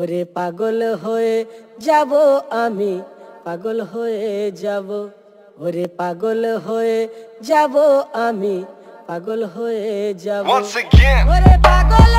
ওরে পাগল হয়ে যাব আমি পাগল হয়ে যাব। ওরে পাগল হয়ে যাব আমি পাগল হয়ে যাব। ওরে পাগল